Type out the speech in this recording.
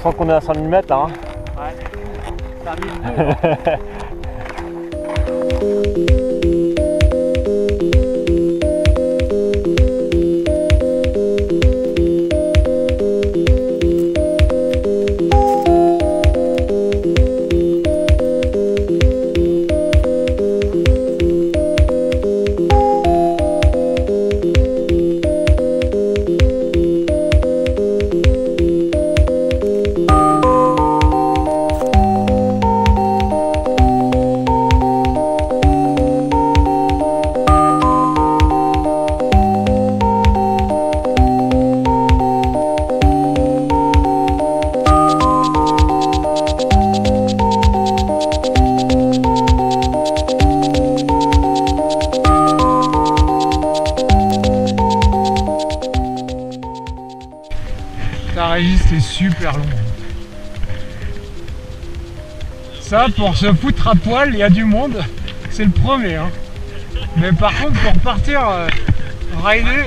crois qu'on est à 100 000 mètres là. Hein. Ouais. Ça arrive peu, La régie c'est super long. Ça pour se foutre à poil, il y a du monde, c'est le premier. Hein. Mais par contre pour partir euh, rider,